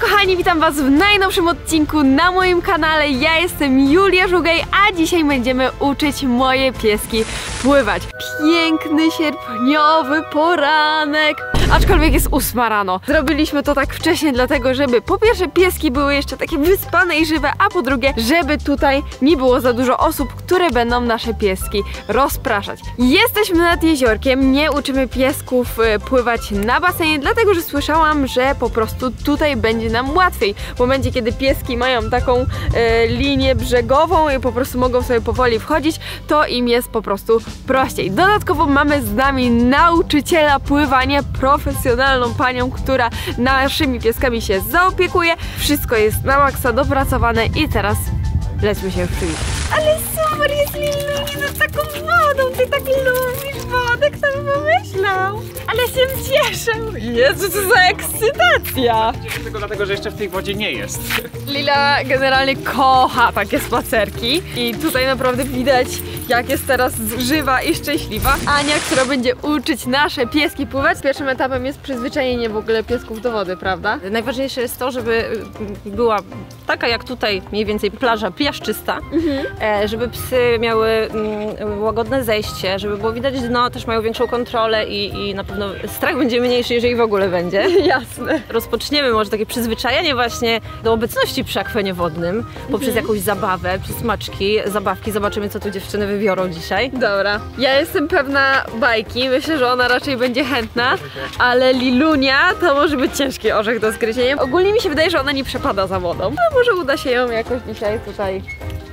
Kochani, witam was w najnowszym odcinku na moim kanale. Ja jestem Julia Żugaj, a dzisiaj będziemy uczyć moje pieski pływać. Piękny sierpniowy poranek. Aczkolwiek jest ósma rano. Zrobiliśmy to tak wcześnie, dlatego żeby po pierwsze pieski były jeszcze takie wyspane i żywe, a po drugie, żeby tutaj nie było za dużo osób, które będą nasze pieski rozpraszać. Jesteśmy nad jeziorkiem, nie uczymy piesków e, pływać na basenie, dlatego że słyszałam, że po prostu tutaj będzie nam łatwiej. W momencie, kiedy pieski mają taką e, linię brzegową i po prostu mogą sobie powoli wchodzić, to im jest po prostu prościej. Dodatkowo mamy z nami nauczyciela pływania, profesjonalną panią, która naszymi pieskami się zaopiekuje. Wszystko jest na maksa dopracowane i teraz lećmy się już przywitać. Ale super jest Lilunie nad taką wodą, ty tak lubisz wodę, kto by pomyślał? Ale się cieszę. Jezu, co za ekscytacja. Tylko dlatego, że jeszcze w tej wodzie nie jest. Lila generalnie kocha takie spacerki i tutaj naprawdę widać, jak jest teraz żywa i szczęśliwa. Ania, która będzie uczyć nasze pieski pływać. Pierwszym etapem jest przyzwyczajenie w ogóle piesków do wody, prawda? Najważniejsze jest to, żeby była taka jak tutaj mniej więcej plaża piaszczysta, e, żeby psy miały mm, łagodne zejście, żeby było widać dno, też mają większą kontrolę i, i na pewno strach będzie mniejszy, jeżeli w ogóle będzie. Jasne. Rozpoczniemy może takie przyzwyczajenie właśnie do obecności przy akwenie wodnym poprzez jakąś zabawę, przez smaczki, zabawki. Zobaczymy, co tu dziewczyny wybiorą dzisiaj. Dobra. Ja jestem pewna bajki, myślę, że ona raczej będzie chętna, ale Lilunia to może być ciężki orzech do zgryzienia. Ogólnie mi się wydaje, że ona nie przepada za wodą. No może uda się ją jakoś dzisiaj tutaj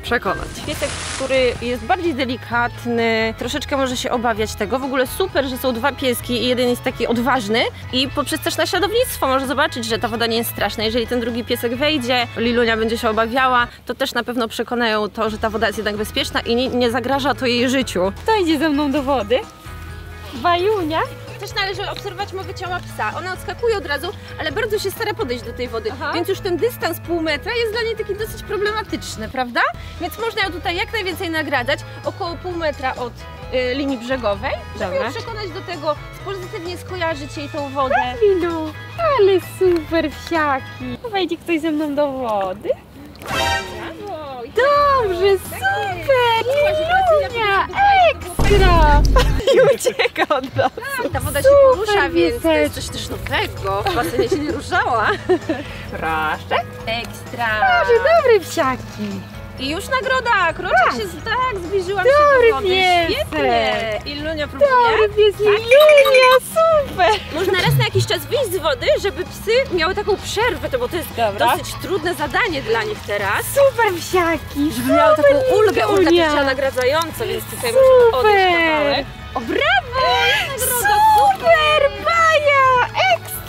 przekonać. Piesek, który jest bardziej delikatny, troszeczkę może się obawiać tego. W ogóle super, że są dwa pieski i jeden jest taki odważny i poprzez też naśladownictwo może zobaczyć, że ta woda nie jest straszna. Jeżeli ten drugi piesek wejdzie, Lilunia będzie się obawiała, to też na pewno przekonają to, że ta woda jest jednak bezpieczna i nie, nie zagraża to jej życiu. Kto idzie ze mną do wody? Bajunia? Też należy obserwować mowę ciała psa. Ona odskakuje od razu, ale bardzo się stara podejść do tej wody, Aha. więc już ten dystans pół metra jest dla niej taki dosyć problematyczny, prawda? Więc można ją tutaj jak najwięcej nagradzać, około pół metra od y, linii brzegowej, żeby ją Dobra. przekonać do tego, pozytywnie skojarzyć jej tą wodę. Lilu, ale super wsiaki. Wejdzie ktoś ze mną do wody? Brawo! Dobrze, super! Lilunia, ekstra! Ekstra! I ucieka od nas. I ta woda się porusza, więc to jest coś też nowego. W basenie się nie ruszała. Proszę. Ekstra! Dobrze, dobre wsiaki. I już nagroda! Kroczek się z- tak, zbliżyłam się Dobry do wody. Świetnie! I Lunia próbuje. Dobry pies, Lilunia, super! Można raz na jakiś czas wyjść z wody, żeby psy miały taką przerwę, to bo to jest Dobra. dosyć trudne zadanie dla nich teraz. Super wsiaki! Żeby miały taką ulgę, ulga też Lilunia. była nagradzająca, więc tutaj możemy odejść Super! kawałek. O brawo! Super,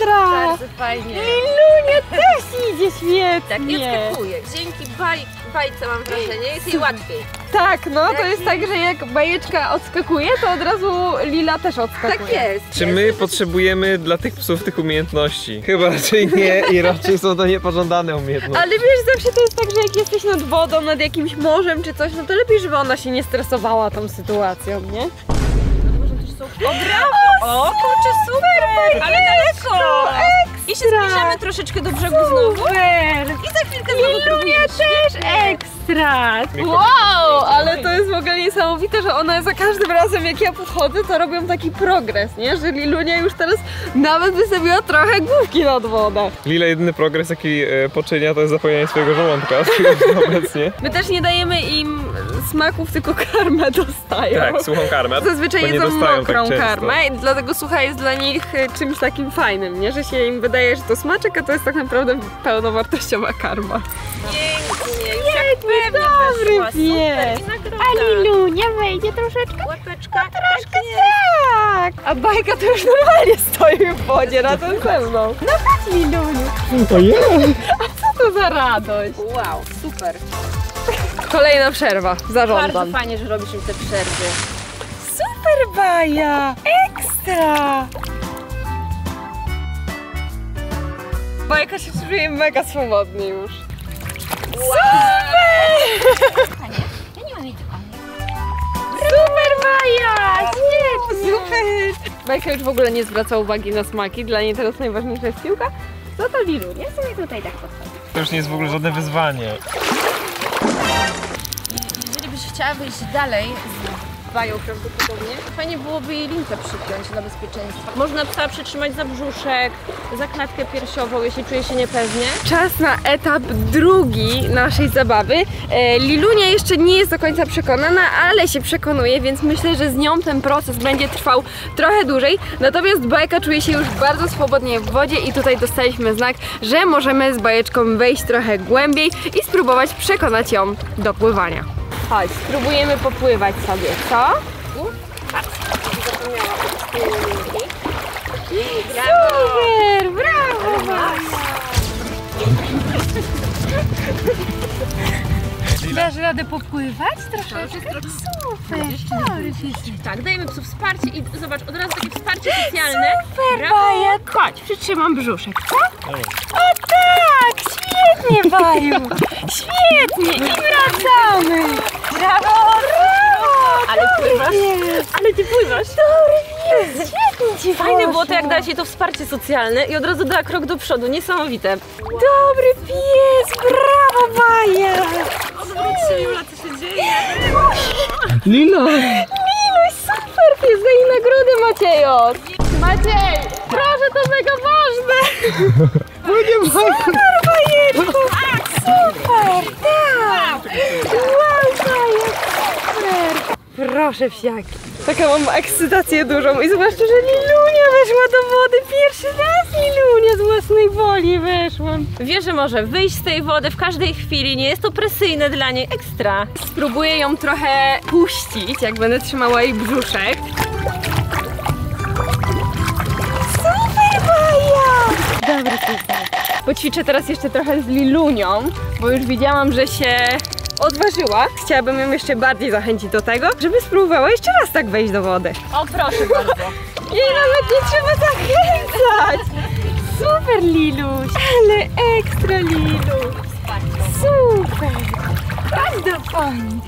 ekstra! Bardzo fajnie. Lilunia też idzie świetnie. Tak, nie odskakuje. Dzięki baj, bajce mam wrażenie, jest jej łatwiej. Tak, no to jest tak, że jak bajeczka odskakuje, to od razu Lila też odskakuje. Tak jest. Czy my potrzebujemy dla tych psów tych umiejętności? Chyba raczej nie i raczej są to niepożądane umiejętności. Ale wiesz, zawsze to jest tak, że jak jesteś nad wodą, nad jakimś morzem czy coś, no to lepiej, żeby ona się nie stresowała tą sytuacją, nie? O brawo! O kurczę, super! Ale daleko! I się zbliżamy troszeczkę do brzegu znowu. Super! I za chwilkę znowu próbujemy. też ekstra! Wow, ale to jest w ogóle niesamowite, że one za każdym razem jak ja podchodzę, to robią taki progres, nie? Że Lilunia już teraz nawet wystawiła trochę główki nad wodę. Lila jedyny progres jaki e, poczynia to jest zapełnianie swojego żołądka obecnie. My też nie dajemy im smaków, tylko karmę dostają. Tak, suchą karmę. Zazwyczaj jedzą dostają mokrą tak karmę i dlatego sucha jest dla nich e, czymś takim fajnym, nie? Że się im wydaje, że to smaczek, a to jest tak naprawdę pełnowartościowa karma. Jak pewnie dobry pies. Nagroda. Lilunia wejdzie troszeczkę? Łapeczka. Troszkę tak! A bajka to już normalnie stoi w wodzie razem ze mną. No tak, Liluniu. Ojej! Co to za radość? Wow, super. Kolejna przerwa, Bardzo zarządzam. fajnie, że robisz im te przerwy. Super baja! Ekstra! Bajka się czuje mega swobodnie już. Ja nie mam nic Super Maja! Super! Bajka już w ogóle nie zwraca uwagi na smaki, dla niej teraz najważniejsza jest piłka. Co to Lilu? Nie sobie tutaj tak podchodzi. To już nie jest w ogóle żadne wyzwanie. Jeżeli byś chciała wyjść dalej z bają prawdopodobnie, fajnie byłoby jej linkę przypiąć dla bezpieczeństwa. Można psa przytrzymać za brzuszek, za klatkę piersiową, jeśli czuje się niepewnie. Czas na etap drugi naszej zabawy. E, Lilunia jeszcze nie jest do końca przekonana, ale się przekonuje, więc myślę, że z nią ten proces będzie trwał trochę dłużej. Natomiast bajka czuje się już bardzo swobodnie w wodzie i tutaj dostaliśmy znak, że możemy z bajeczką wejść trochę głębiej i spróbować przekonać ją do pływania. Chodź, spróbujemy popływać sobie, co? Super, brawo! Dasz radę popływać troszeczkę? Super. Tak, dajemy psu wsparcie i zobacz, od razu takie wsparcie socjalne. Super, Brawo. Bajek. Chodź, przytrzymam brzuszek, co? O tak, świetnie, Baju. Świetnie i wracamy. Brawo, brawo. Ale pływasz. Pies. Ale ty pływasz. Dobry pies, świetnie Fajne było to, jak dałaś jej to wsparcie socjalne i od razu dała krok do przodu. Niesamowite. Dobry pies, brawo, Baja. Odwróć się, Jula, co się dzieje? Lila! Miluś, super pies, daj nagrodę Maciejo. Maciej, proszę, to mega ważne. No nie ma! Super, bajeczku! Super, tak! Wow! Proszę wsiaki. Taką mam ekscytację dużą i zobaczcie, że Lilunia weszła do wody. Pierwszy raz Lilunia z własnej woli weszła. Wie, że może wyjść z tej wody w każdej chwili, nie jest to presyjne dla niej, ekstra. Spróbuję ją trochę puścić, jak będę trzymała jej brzuszek. Super, Baja! Dobry piesek. Poćwiczę teraz jeszcze trochę z Lilunią, bo już widziałam, że się odważyła. Chciałabym ją jeszcze bardziej zachęcić do tego, żeby spróbowała jeszcze raz tak wejść do wody. O, proszę bardzo. Jej nawet nie trzeba zachęcać! Super, Liluś! Ale ekstra, Liluś! Super! Chodź do pani!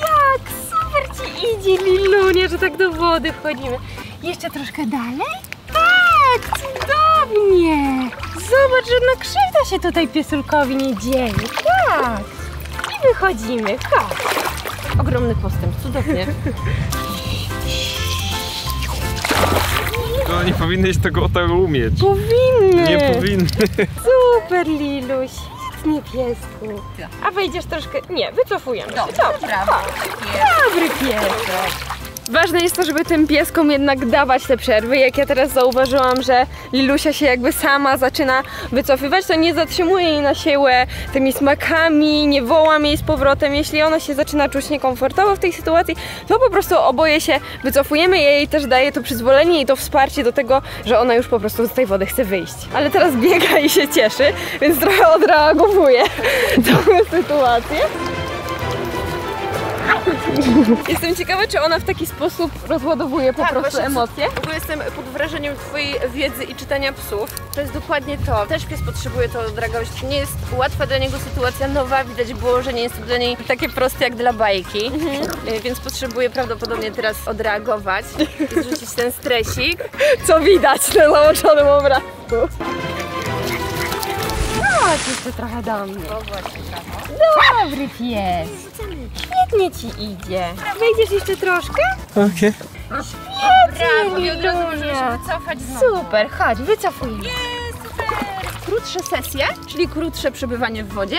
Jak super ci idzie, Lilunia, że tak do wody wchodzimy. Jeszcze troszkę dalej? Tak, cudownie! Zobacz, żadna krzywda się tutaj piesulkowi nie dzieje. Tak! Wychodzimy, chodź! Ogromny postęp, cudownie. To nie powinnyś tego tego umieć. Powinny! Nie powinny. Super, Liluś! Świetnie, piesku. A wejdziesz troszkę... Nie, wycofujemy się. Dobrze. Dobry piesek. Ważne jest to, żeby tym pieskom jednak dawać te przerwy. Jak ja teraz zauważyłam, że Lilusia się jakby sama zaczyna wycofywać, to nie zatrzymuję jej na siłę tymi smakami, nie wołam jej z powrotem. Jeśli ona się zaczyna czuć niekomfortowo w tej sytuacji, to po prostu oboje się wycofujemy. Ja jej też daję to przyzwolenie i to wsparcie do tego, że ona już po prostu z tej wody chce wyjść. Ale teraz biega i się cieszy, więc trochę odreagowuje tą sytuację. Jestem ciekawa, czy ona w taki sposób rozładowuje po Tak, prostu właśnie. emocje. W ogóle jestem pod wrażeniem Twojej wiedzy i czytania psów. To jest dokładnie to. Też pies potrzebuje to odreagować. Nie jest łatwa dla niego sytuacja nowa. Widać było, że nie jest to dla niej takie proste jak dla bajki. Y, Więc potrzebuje prawdopodobnie teraz odreagować i zrzucić ten stresik. Co widać na załączonym obrazku. Chodź jeszcze trochę do mnie. Brawo. Dobry pies. Świetnie ci idzie. Wejdziesz jeszcze troszkę? Okej. Brawo, i od razu możemy się wycofać znowu. Super, chodź, wycofujemy. Krótsze sesje, czyli krótsze przebywanie w wodzie,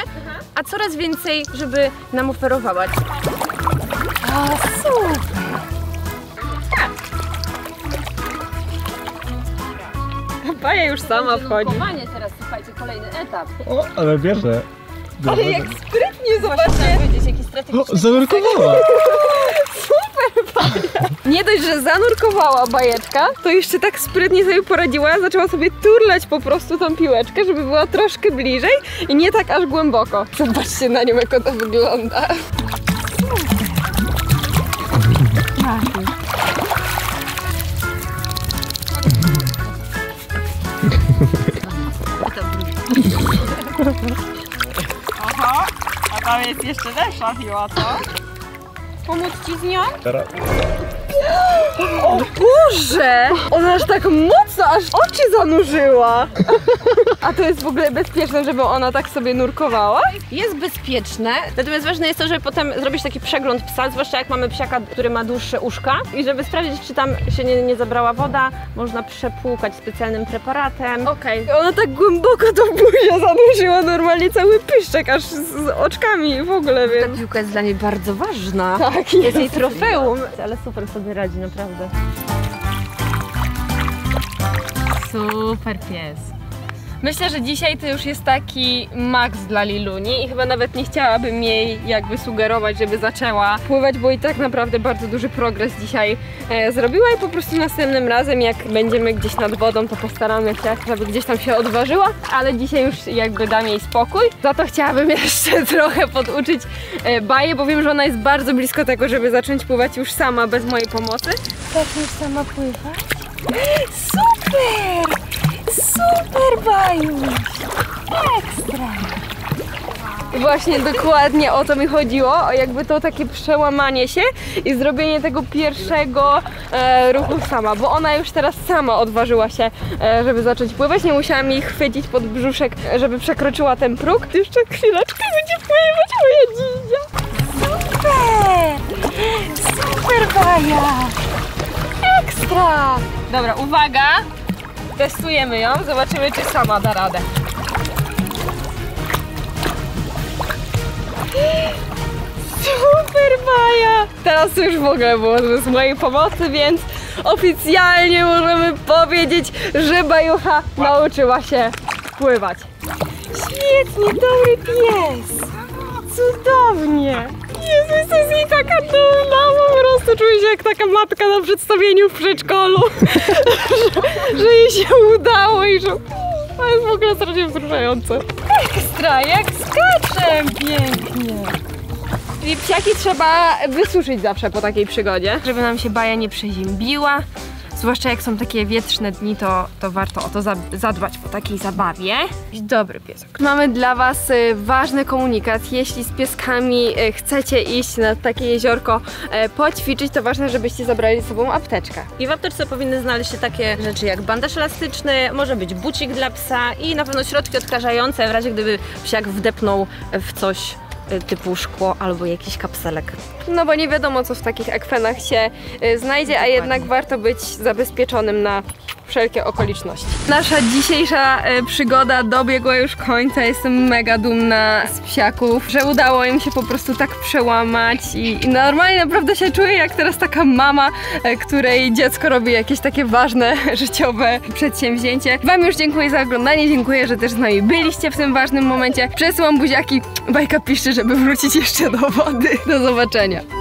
a coraz więcej, żeby nam oferowała. O, super. Paja już sama wchodzi. Teraz, słuchajcie, kolejny etap. O, ale bierze. Ale jak sprytnie, zobaczcie. Powiedzieć, jaki strategiczny. zanurkowała. Nie dość, że zanurkowała bajeczka, to jeszcze tak sprytnie sobie poradziła, zaczęła sobie turlać po prostu tą piłeczkę, żeby była troszkę bliżej i nie tak aż głęboko. Zobaczcie na nią, jak to wygląda. Oho, a tam jest jeszcze lepsza piła, co? Pomóc Ci z nią? Teraz. O Boże! Ona aż tak mocno, aż oczy zanurzyła. A to jest w ogóle bezpieczne, żeby ona tak sobie nurkowała? Jest bezpieczne, natomiast ważne jest to, żeby potem zrobić taki przegląd psa, zwłaszcza jak mamy psiaka, który ma dłuższe uszka i żeby sprawdzić, czy tam się nie, nie zabrała woda, można przepłukać specjalnym preparatem. Okej. Ona tak głęboko to buzia zanurzyła, normalnie cały pyszczek, aż z, z oczkami w ogóle, Ta więc... piłka jest dla niej bardzo ważna. Tak, Jest jej trofeum, ale super sobie radzi, naprawdę. Super pies. Myślę, że dzisiaj to już jest taki maks dla Liluni i chyba nawet nie chciałabym jej jakby sugerować, żeby zaczęła pływać, bo i tak naprawdę bardzo duży progres dzisiaj e, zrobiła i po prostu następnym razem jak będziemy gdzieś nad wodą, to postaramy się, żeby gdzieś tam się odważyła, ale dzisiaj już jakby dam jej spokój. Za to chciałabym jeszcze trochę poduczyć e, Baję, bo wiem, że ona jest bardzo blisko tego, żeby zacząć pływać już sama, bez mojej pomocy. Zaczniesz sama pływać? Super! Super, Bajuś! Ekstra! Właśnie dokładnie o to mi chodziło, o jakby to takie przełamanie się i zrobienie tego pierwszego e, ruchu sama, bo ona już teraz sama odważyła się, e, żeby zacząć pływać, nie musiałam jej chwycić pod brzuszek, żeby przekroczyła ten próg. Jeszcze chwileczkę będzie pływać moja dzidzia. Super! Super, Baja! Ekstra! Dobra, uwaga, testujemy ją, zobaczymy czy sama da radę. Super Maja! Teraz już w ogóle było z mojej pomocy, więc oficjalnie możemy powiedzieć, że Bajucha nauczyła się pływać. Świetnie, dobry pies! Cudownie! Jezus, to jest jej taka dumna, po prostu czuję się jak taka matka na przedstawieniu w przedszkolu, że, że jej się udało i że to jest w ogóle strasznie wzruszające. Ekstra, jak skaczę pięknie! Czyli psiaki trzeba wysuszyć zawsze po takiej przygodzie, żeby nam się baja nie przeziębiła. Zwłaszcza jak są takie wietrzne dni, to, to warto o to za- zadbać po takiej zabawie. Dobry piesek. Mamy dla Was y, ważny komunikat. Jeśli z pieskami y, chcecie iść na takie jeziorko y, poćwiczyć, to ważne, żebyście zabrali ze sobą apteczkę. I w apteczce powinny znaleźć się takie rzeczy jak bandaż elastyczny, może być bucik dla psa i na pewno środki odkażające w razie gdyby psiak wdepnął w coś typu szkło albo jakiś kapselek. No bo nie wiadomo, co w takich akwenach się y, znajdzie, a jednak warto być zabezpieczonym na wszelkie okoliczności. Nasza dzisiejsza y, przygoda dobiegła już końca. Jestem mega dumna z psiaków, że udało im się po prostu tak przełamać i, i normalnie naprawdę się czuję jak teraz taka mama, y, której dziecko robi jakieś takie ważne, życiowe przedsięwzięcie. Wam już dziękuję za oglądanie, dziękuję, że też z nami byliście w tym ważnym momencie. Przesyłam buziaki, bajka piszczy, żeby wrócić jeszcze do wody. Do zobaczenia.